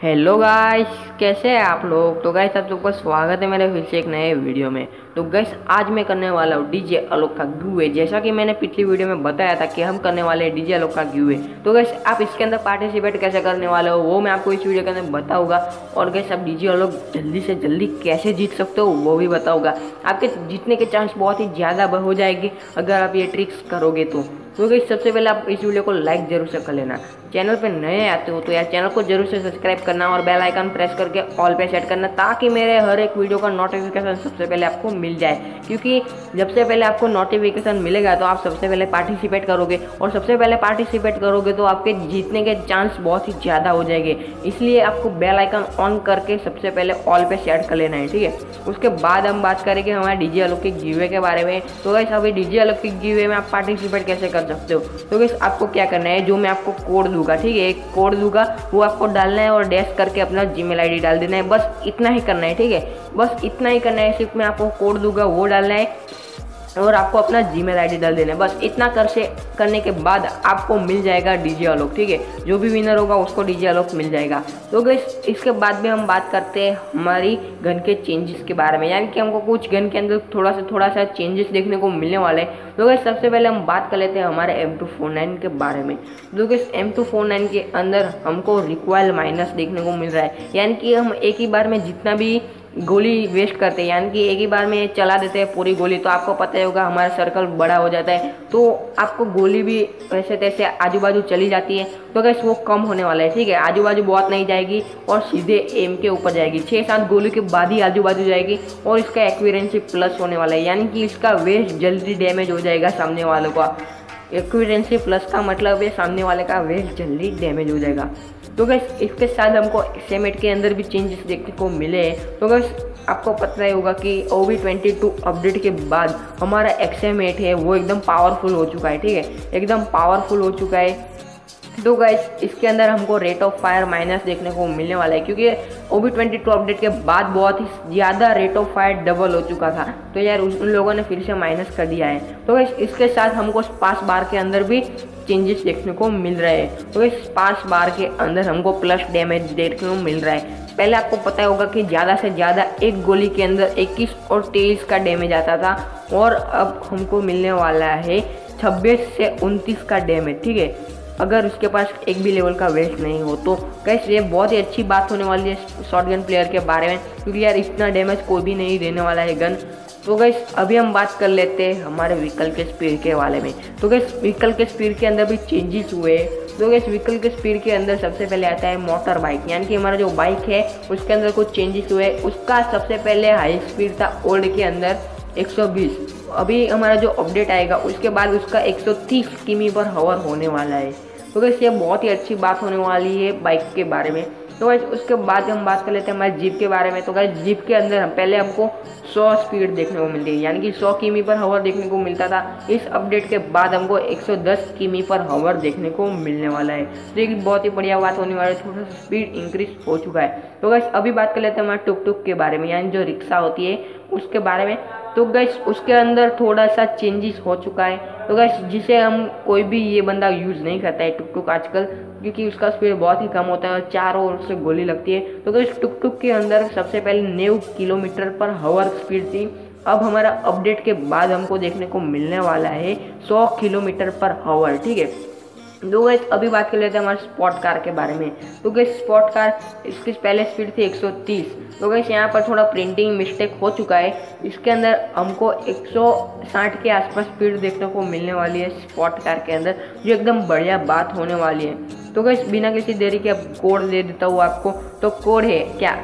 Hello guys कैसे हैं आप लोग? तो गाइस आप सबका स्वागत है मेरे फिर से एक नए वीडियो में। तो गाइस आज मैं करने वाला हूँ डीजे आलोक का गिवे जैसा कि मैंने पिछली वीडियो में बताया था कि हम करने वाले हैं डीजे आलोक का गिवे तो गाइस आप इसके अंदर पार्टिसिपेट कैसे करने वाले हो, वो मैं आपको इस वीडियो के अंदर बताऊँगा। और गैस आप डीजे आलोक जल्दी से जल्दी कैसे जीत सकते हो, वो भी बताऊँगा। आपके जीतने के चांस बहुत ही ज़्यादा हो जाएगी, अगर आप ये ट्रिक्स करोगे तो। तो गई सबसे पहले आप इस वीडियो को लाइक ज़रूर से कर लेना। चैनल पे नए आते हो तो यार चैनल को ज़रूर से सब्सक्राइब करना और बेल आइकन प्रेस करके ऑल पे सेट करना ताकि मेरे हर एक वीडियो का नोटिफिकेशन सबसे पहले आपको मिल जाए। क्योंकि जब से पहले आपको नोटिफिकेशन मिलेगा तो आप सबसे पहले पार्टिसिपेट करोगे और सबसे पहले पार्टिसिपेट करोगे तो आपके जीतने के चांस बहुत ही ज़्यादा हो जाएँगे। इसलिए आपको बेल आइकन ऑन करके सबसे पहले ऑल पे सेट कर लेना है, ठीक है? उसके बाद हम बात करेंगे हमारे डीजे अलौकिक गिवे के बारे में। तो वैसे अभी डीजे अलौकिक गिवे में आप पार्टिसिपेट कैसे कर सकते हो? तो गैस आपको क्या करना है? जो मैं आपको कोड दूँगा, ठीक है? एक कोड दूँगा, वो आपको डालना है और डैश करके अपना जी मेल डाल देना है। बस इतना ही करना है, ठीक है? बस इतना ही करना है। सिर्फ़ मैं आपको कोड दूँगा, वो डालना है। और आपको अपना जी मेल आई डाल देना है। बस इतना कर से करने के बाद आपको मिल जाएगा डीजे आलोक ठीक है? जो भी विनर होगा, उसको डीजे आलोक मिल जाएगा। तो गैस इसके बाद में हम बात करते हैं हमारी गन के चेंजेस के बारे में। यानी कि हमको कुछ गन के अंदर थोड़ा सा थोड़ा सा चेंजेस देखने को मिलने वाले हैं। तो गैस सबसे पहले हम बात कर लेते हैं हमारे एम टू फोर नाइन के बारे में। तो guys M two four nine के अंदर हमको रिक्वायल माइनस देखने को मिल रहा है। यानी कि हम एक ही बार में जितना भी गोली वेस्ट करते हैं। यानी कि एक ही बार में चला देते हैं पूरी गोली। तो आपको पता ही होगा, हमारा सर्कल बड़ा हो जाता है। तो आपको गोली भी वैसे तैसे आजू बाजू चली जाती है। तो गैस वो कम होने वाला है, ठीक है? आजू बाजू बहुत नहीं जाएगी और सीधे एम के ऊपर जाएगी। छः सात गोली के बाद ही आजू बाजू जाएगी और इसका एक्वीरेंसी प्लस होने वाला है। यानी कि इसका वेस्ट जल्दी डैमेज हो जाएगा सामने वालों का। एक्वीरेंसी प्लस का मतलब है सामने वाले का वेस्ट जल्दी डैमेज हो जाएगा। तो गैस इसके साथ हमको एक्सेमेट के अंदर भी चेंजेस देखने को मिले तो गैस आपको पता ही होगा कि O V twenty two update के बाद हमारा एक्सेमेट है, वो एकदम पावरफुल हो चुका है, ठीक है? एकदम पावरफुल हो चुका है। तो गाइस इसके अंदर हमको रेट ऑफ़ फायर माइनस देखने को मिलने वाला है, क्योंकि O B twenty two update के बाद बहुत ही ज़्यादा रेट ऑफ़ फायर डबल हो चुका था। तो यार उन लोगों ने फिर से माइनस कर दिया है। तो गाइस इसके साथ हमको पास बार के अंदर भी चेंजेस देखने को मिल रहे हैं। तो इस पास बार के अंदर हमको प्लस डैमेज देखने को मिल रहा है। पहले आपको पता होगा कि ज़्यादा से ज़्यादा एक गोली के अंदर 21 और 23 का डैमेज आता था, और अब हमको मिलने वाला है 26 से 29 का डैमेज ठीक है? अगर उसके पास एक भी लेवल का वेस्ट नहीं हो तो कैसे ये बहुत ही अच्छी बात होने वाली है शॉर्ट गन प्लेयर के बारे में, क्योंकि यार इतना डैमेज कोई भी नहीं देने वाला है गन तो गैस अभी हम बात कर लेते हैं हमारे व्हीकल के स्पीड के वाले में. तो गैस व्हीकल के स्पीड के अंदर भी चेंजेस हुए तो गैस व्हीकल के स्पीड के अंदर सबसे पहले आता है मोटर बाइक यानी कि हमारा जो बाइक है, उसके अंदर कुछ चेंजेस हुए उसका सबसे पहले हाई स्पीड था ओल्ड के अंदर 120 अभी हमारा जो अपडेट आएगा, उसके बाद उसका 130 किमी पर हवर होने वाला है। तो गैस ये बहुत ही अच्छी बात होने वाली है बाइक के बारे में। तो गैस उसके बाद हम बात कर लेते हैं हमारे जीप के बारे में। तो गैस जीप के अंदर हम पहले हमको 100 स्पीड देखने को मिलती है। यानी कि 100 किमी पर हवर देखने को मिलता था। इस अपडेट के बाद हमको 110 किमी पर हवर देखने को मिलने वाला है। तो एक बहुत ही बढ़िया बात होने वाली है। थोड़ा सा स्पीड इंक्रीज हो चुका है। तो गैस अभी बात कर लेते हैं हमारे टुक टुक के बारे में, यानी जो रिक्शा होती है, उसके बारे में। तो गैस उसके अंदर थोड़ा सा चेंजेस हो चुका है। तो गैस जिसे हम कोई भी ये बंदा यूज़ नहीं करता है टुक टुक आजकल, क्योंकि उसका स्पीड बहुत ही कम होता है और चारों ओर से गोली लगती है। तो गैस टुक टुक के अंदर सबसे पहले नेव किलोमीटर पर हवर स्पीड थी। अब हमारा अपडेट के बाद हमको देखने को मिलने वाला है 100 किलोमीटर पर हवर ठीक है? तो गैस अभी बात कर लेते हैं हमारे स्पॉट कार के बारे में। तो गैस स्पॉट कार इसकी पहले स्पीड थी 130 तो गैस यहाँ पर थोड़ा प्रिंटिंग मिस्टेक हो चुका है। इसके अंदर हमको 160 के आसपास स्पीड देखने को मिलने वाली है स्पॉट कार के अंदर, जो एकदम बढ़िया बात होने वाली है। तो गैस बिना किसी देरी के अब कोड दे देता हूँ आपको। तो कोड है क्या?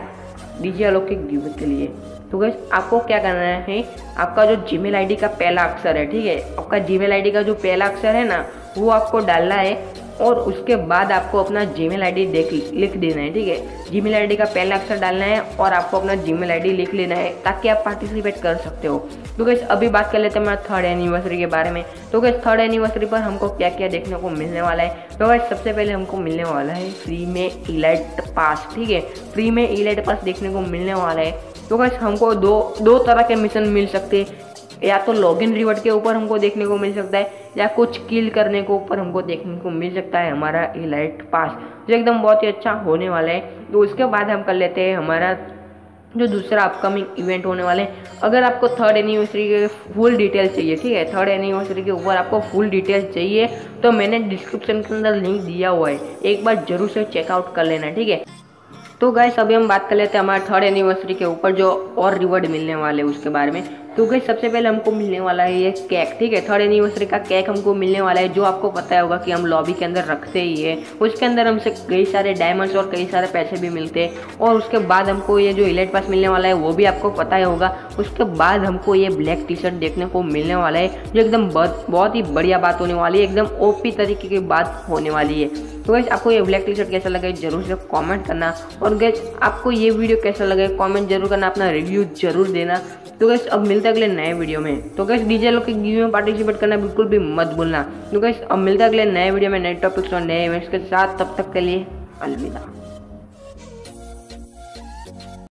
डीजे अलौकिक गिव के लिए। तो गैस आपको क्या करना है? आपका जो जीमेल आईडी का पहला अक्षर है, ठीक है? आपका जीमेल आईडी का जो पहला अक्षर है ना वो आपको डालना है और उसके बाद आपको अपना जीमेल आईडी देख लिख देना है, ठीक है? जीमेल आईडी का पहला अक्षर डालना है और आपको अपना जीमेल आईडी लिख लेना है ताकि आप पार्टिसिपेट कर सकते हो। तो गैस अभी बात कर लेते हैं हमारा थर्ड एनिवर्सरी के बारे में। तो गैस थर्ड एनिवर्सरी पर हमको क्या क्या देखने को मिलने वाला है? तो गैस सबसे पहले हमको मिलने वाला है फ्री में इलाइट पास ठीक है? फ्री में इलाइट पास देखने को मिलने वाला है। तो गैस हमको दो दो तरह के मिशन मिल सकते हैं। या तो लॉगिन रिवॉर्ड के ऊपर हमको देखने को मिल सकता है, या कुछ किल करने के ऊपर हमको देखने को मिल सकता है हमारा इलाइट पास जो एकदम बहुत ही अच्छा होने वाला है। तो उसके बाद हम कर लेते हैं हमारा जो दूसरा अपकमिंग इवेंट होने वाले हैं। अगर आपको थर्ड एनिवर्सरी के फुल डिटेल चाहिए, ठीक है? थर्ड एनिवर्सरी के ऊपर आपको फुल डिटेल चाहिए तो मैंने डिस्क्रिप्शन के अंदर लिंक दिया हुआ है। एक बार ज़रूर से चेकआउट कर लेना, ठीक है? तो गैस अभी हम बात कर लेते हैं हमारे थर्ड एनिवर्सरी के ऊपर जो और रिवॉर्ड मिलने वाले उसके बारे में। तो गई, सबसे पहले हमको मिलने वाला है ये केक ठीक है? थर्ड एनिवर्सरी का केक हमको मिलने वाला है, जो आपको पता होगा कि हम लॉबी के अंदर रखते ही है। उसके अंदर हमसे कई सारे डायमंड्स और कई सारे पैसे भी मिलते हैं। और उसके बाद हमको ये जो इलेट पास मिलने वाला है, वो भी आपको पता ही होगा। उसके बाद हमको ये ब्लैक टी शर्ट देखने को मिलने वाला है, जो एकदम बहुत ही बढ़िया बात होने वाली है, एकदम ओपी तरीके की बात होने वाली है। तो गैस, आपको ये ब्लैक टी शर्ट कैसा लगा ज़रूर से कमेंट करना। और गैस, आपको ये वीडियो कैसा लगे कमेंट ज़रूर करना, अपना रिव्यू ज़रूर देना। तो गैस, अब मिलते हैं अगले नए वीडियो में। तो कैसे डीजे लोग के गिव में पार्टिसिपेट करना बिल्कुल भी मत भूलना। तो कैसे अब मिलते हैं अगले नए वीडियो में नए टॉपिक्स और नए इवेंट्स के साथ। तब तक के लिए अलविदा।